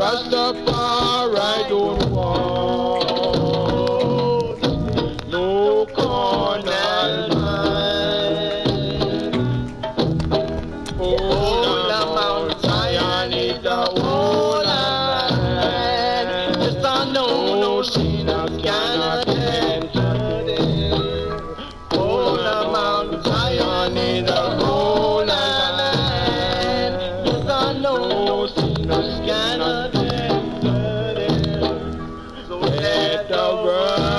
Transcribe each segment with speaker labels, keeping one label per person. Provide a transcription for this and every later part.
Speaker 1: Rastafari don't the world.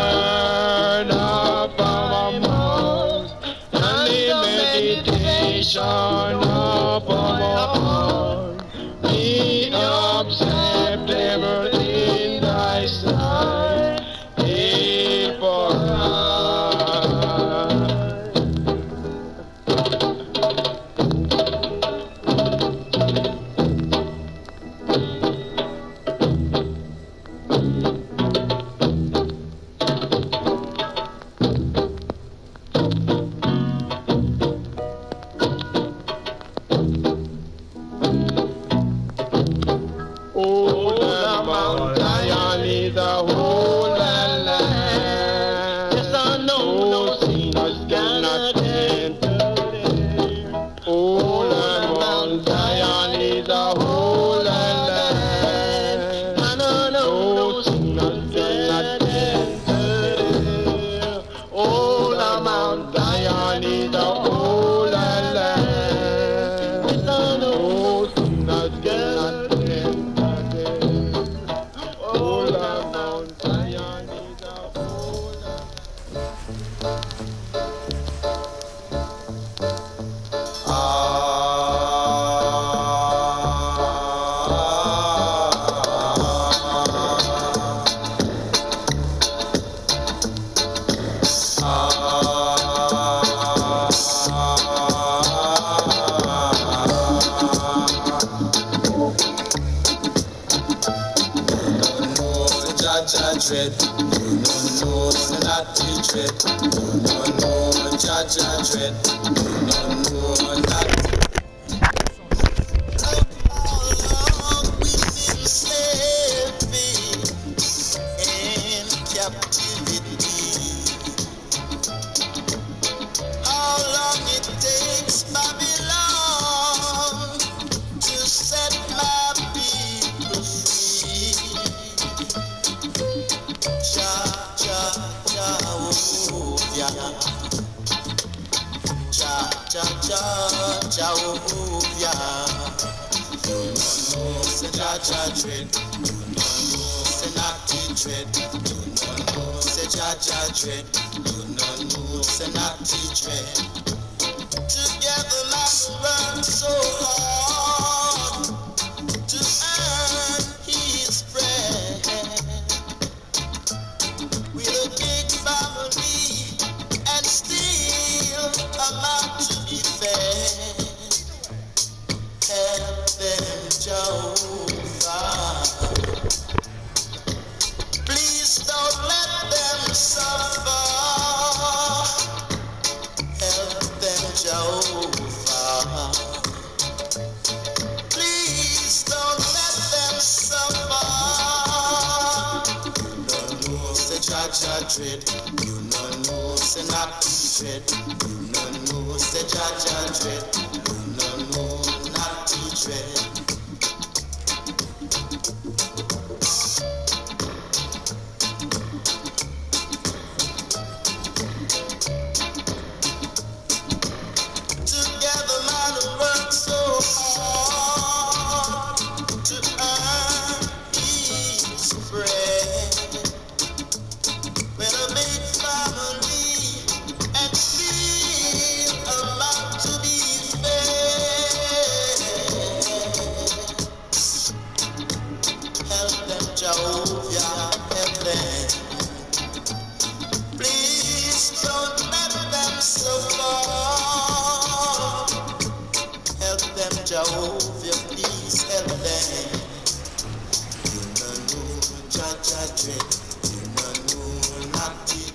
Speaker 1: such a dread. No, no no, no, not the
Speaker 2: dread. no, no no, such a dread. no,
Speaker 3: no no, not. Captivity. cha cha cha cha oh, oh ya.
Speaker 2: You no know cha cha dread. You no know say dread. You no know cha cha dread. You no know say dread
Speaker 3: together like birds so hard.
Speaker 2: catch dread. You no know, say not be dread. You no know, say judge a dread. You no know,
Speaker 3: not be
Speaker 2: dread.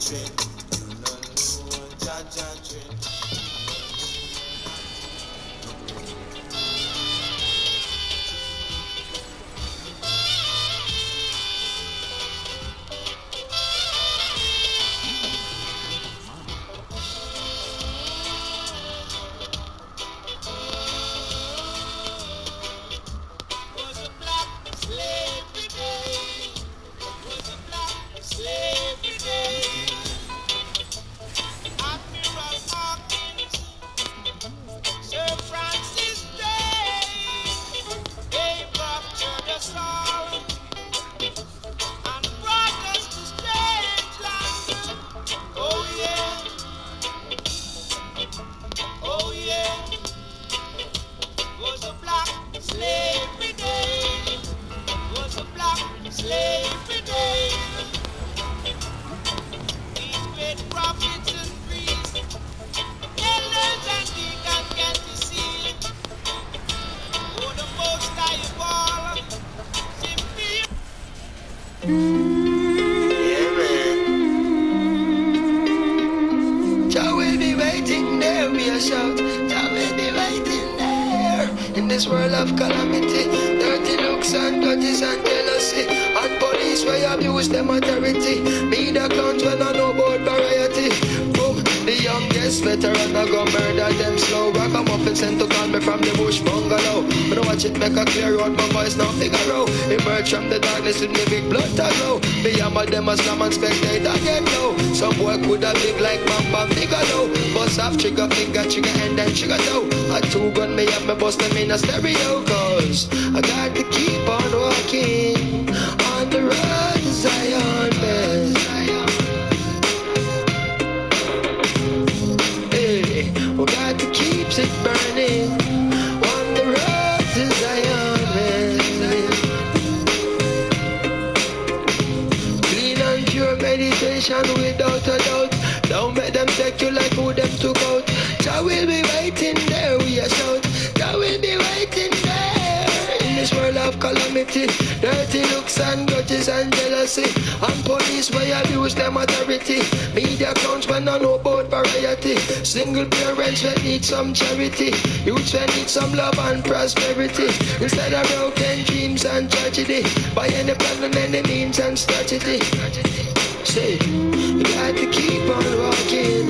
Speaker 2: train. No, no, no, Jaja
Speaker 3: train. Abuse them authority. the clowns when I know about variety. Youngest veteran I go murder them slow. I Rock a muffin sent to call me from the bush bungalow. But I watch it make a clear out my voice now figure out. Emerge from the darkness with me big blood to glow. Me and my them a slam and spectator get low. Some boy could have big like Bam Bam Bigelow. Bust off trigger finger, trigger and then trigger toe. A two gun me up, me bust them in a stereo. Cause I got to keep on walking jealousy. And police where abuse them authority. Media clowns when I know about variety. Single parents that need some charity. Youths that need some love and prosperity. Instead of broken dreams and tragedy. By any plan and any means and strategy. Say, you got to keep on walking.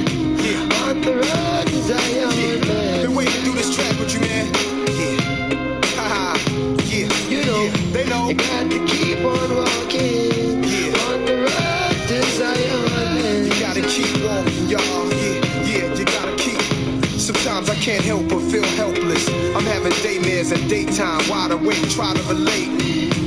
Speaker 4: And daytime, wide awake, try to relate.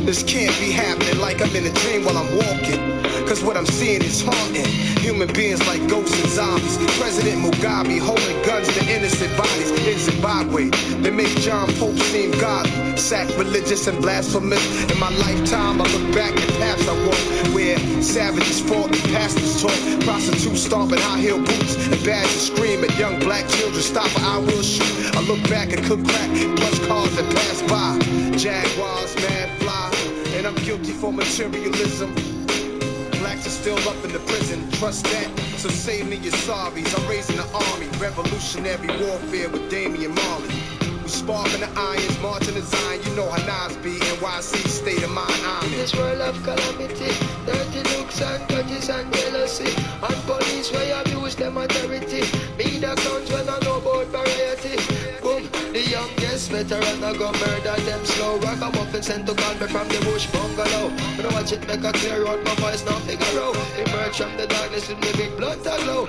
Speaker 4: This can't be happening like I'm in a dream while I'm walking. Cause what I'm seeing is haunting. Human beings like ghosts and zombies. President Mugabe holding guns to innocent bodies in Zimbabwe. They make John Pope seem godly, sacrilegious and blasphemous. In my lifetime, I look back at savages fought and pastors taught. Prostitutes stomping high heel boots and badges scream at young black children. Stop or I will shoot. I look back and cook crack, plus cars that pass by. Jaguars, mad fly. And I'm guilty for materialism. Blacks are still up in the prison, trust that. So save me your sorries. I'm raising the army, revolutionary warfare with Damian Marley. Sparking the irons, marching the Zion. You know how Nas be, NYC, state of mind, I'm In
Speaker 3: this world of calamity, dirty looks and grudges and jealousy, and police where abuse them authority. Media clowns when I know about variety. Boom, the youngest veteran I go murder them slow. Rock a muffin sent to call me from the bush bungalow. But I watch it make a clear out my voice now figure out. Emerge from the darkness with me big blood to glow.